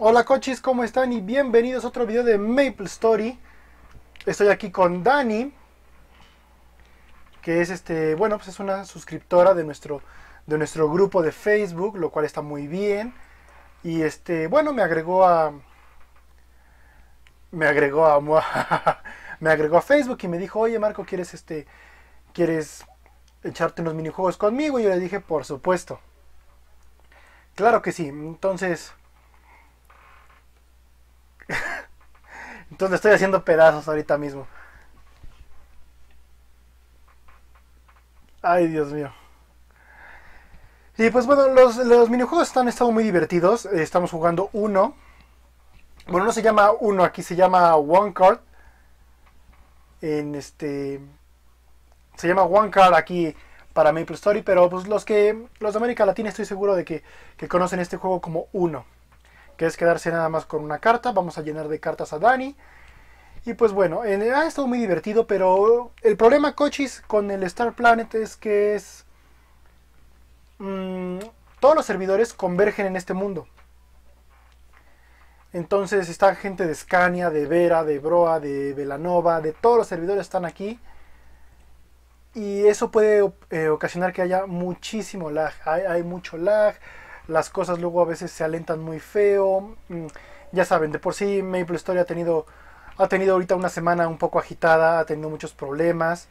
Hola coches, ¿cómo están? Y bienvenidos a otro video de Maple Story. Estoy aquí con Dani, que es este, bueno, pues es una suscriptora de nuestro, de nuestro grupo de Facebook, lo cual está muy bien. Y este, bueno, me agregó a, me agregó a, me agregó a Facebook y me dijo, oye Marco, ¿quieres este, quieres echarte unos minijuegos conmigo? Y yo le dije, por supuesto. Claro que sí. Entonces, entonces estoy haciendo pedazos ahorita mismo. Ay, Dios mío. Y pues bueno, los, los minijuegos han estado muy divertidos. Estamos jugando uno. Bueno, no se llama uno, aquí se llama One Card. En este. Se llama One Card aquí para Maple Story, pero pues los que los de América Latina estoy seguro de que, conocen este juego como uno, que es quedarse nada más con una carta, vamos a llenar de cartas a Dani. Y pues bueno, ha estado muy divertido, pero el problema, cochis, con el Star Planet es que es... Mmm, todos los servidores convergen en este mundo. Entonces está gente de Scania, de Vera, de Broa, de Velanova, de todos los servidores están aquí y eso puede eh, ocasionar que haya muchísimo lag. Hay, mucho lag, las cosas luego a veces se alentan muy feo. Mm, ya saben, de por sí Maple Story ha tenido, ha tenido ahorita una semana un poco agitada, ha tenido muchos problemas.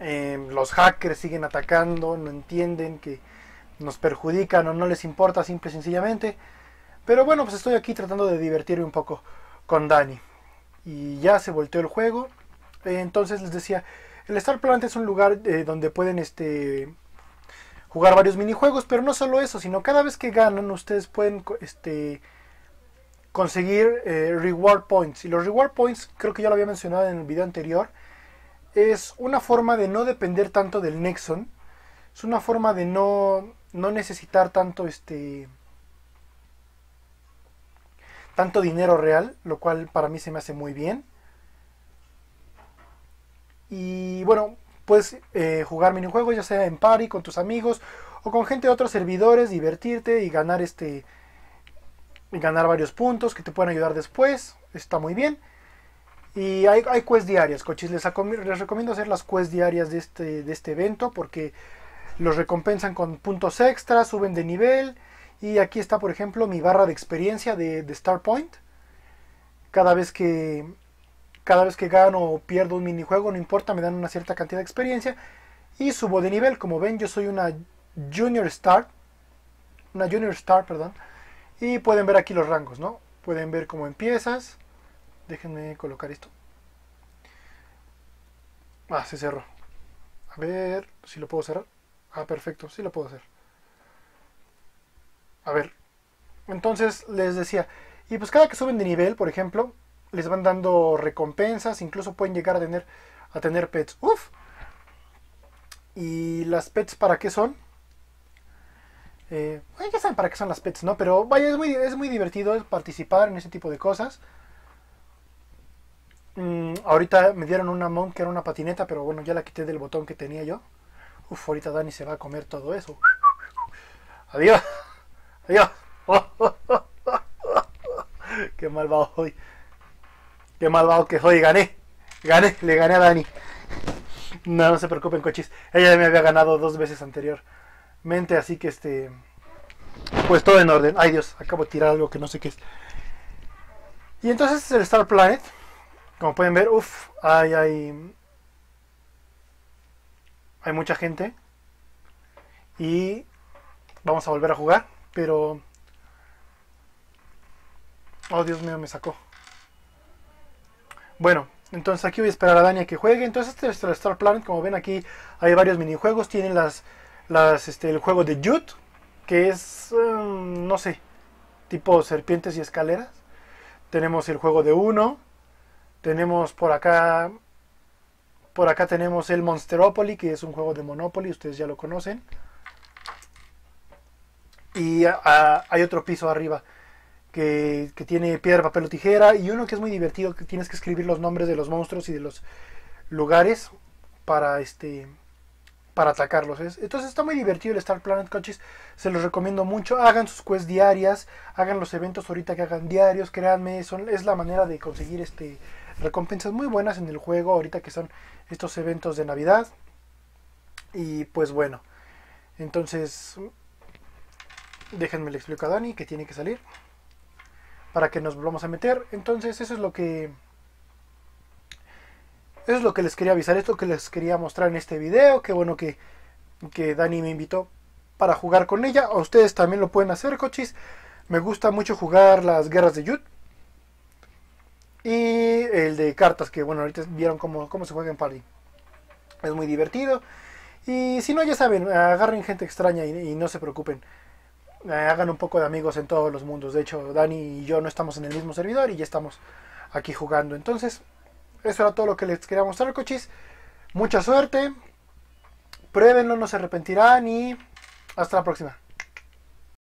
Em, los hackers siguen atacando, no entienden que nos perjudican o no les importa simple y sencillamente. Pero bueno, pues estoy aquí tratando de divertirme un poco con Dani. Y ya se volteó el juego. Entonces les decía, el Star Planet es un lugar eh, donde pueden este, jugar varios minijuegos, pero no solo eso, sino cada vez que ganan ustedes pueden este, conseguir eh, reward points. Y los reward points, creo que ya lo había mencionado en el video anterior, es una forma de no depender tanto del Nexon. Es una forma de no, no necesitar tanto este tanto dinero real, lo cual para mí se me hace muy bien. Y bueno, puedes eh, jugar minijuegos ya sea en party con tus amigos o con gente de otros servidores, divertirte y ganar este y ganar varios puntos que te pueden ayudar después. Está muy bien. Y hay, hay diarias, coches. Les, les, recomiendo hacer las quests diarias de este, de este evento porque los recompensan con puntos extras, suben de nivel. Y aquí está, por ejemplo, mi barra de experiencia de, de Star Point. Cada vez que cada vez que gano o pierdo un minijuego, no importa, me dan una cierta cantidad de experiencia y subo de nivel. Como ven, yo soy una Junior Star, una Junior Star, perdón, y pueden ver aquí los rangos, ¿no? Pueden ver cómo empiezas. Déjenme colocar esto. Ah, se cerró. A ver si lo puedo cerrar. Ah, perfecto, sí lo puedo hacer. A ver. Entonces les decía, y pues cada que suben de nivel, por ejemplo, les van dando recompensas, incluso pueden llegar a tener, a tener pets. Uf. ¿Y las pets para qué son? Eh, ya saben para qué son las pets, ¿no? Pero vaya, es muy, es muy divertido participar en ese tipo de cosas. Mm, ahorita me dieron una mount que era una patineta, pero bueno, ya la quité del botón que tenía yo. Uf, ahorita Dani se va a comer todo eso. Adiós. Adiós. Qué mal va hoy. Qué malvado que soy, gané. Gané, le gané a Dani. No, no se preocupen, cochis. Ella me había ganado dos veces anteriormente, así que este. Pues todo en orden. Ay Dios, acabo de tirar algo que no sé qué es. Y entonces es el Star Planet. Como pueden ver, uff, hay, hay. Hay mucha gente. Y vamos a volver a jugar. Pero. Oh Dios mío, me sacó. Bueno, entonces aquí voy a esperar a Dani que juegue. Entonces este es el Star Planet. Como ven aquí hay varios minijuegos. Tienen las, las, este, el juego de Jude, que es, um, no sé, tipo serpientes y escaleras. Tenemos el juego de Uno. Tenemos por acá, por acá tenemos el Monsteropoly, que es un juego de Monopoly. Ustedes ya lo conocen. Y hay otro piso arriba que, tiene piedra, papel o tijera, y uno que es muy divertido, que tienes que escribir los nombres de los monstruos y de los lugares para este para atacarlos. Entonces está muy divertido el Star Planet Coaches. Se los recomiendo mucho. Hagan sus quests diarias. Hagan los eventos ahorita que hagan diarios. Créanme, son, es la manera de conseguir este recompensas muy buenas en el juego. Ahorita que son estos eventos de Navidad. Y pues bueno. Entonces. Déjenme le explico a Dani que tiene que salir. Para que nos volvamos a meter. Entonces eso es lo que eso es lo que les quería avisar, esto que les quería mostrar en este video. Qué bueno que, que Dani me invitó para jugar con ella. A ustedes también lo pueden hacer, cochis. Me gusta mucho jugar las guerras de Yud. Y el de cartas, que bueno, ahorita vieron cómo, cómo se juega en party. Es muy divertido. Y si no, ya saben, agarren gente extraña y, no se preocupen. Hagan un poco de amigos en todos los mundos. De hecho, Dani y yo no estamos en el mismo servidor y ya estamos aquí jugando. Entonces, eso era todo lo que les quería mostrar, cochis. Mucha suerte. Pruébenlo, no se arrepentirán y hasta la próxima.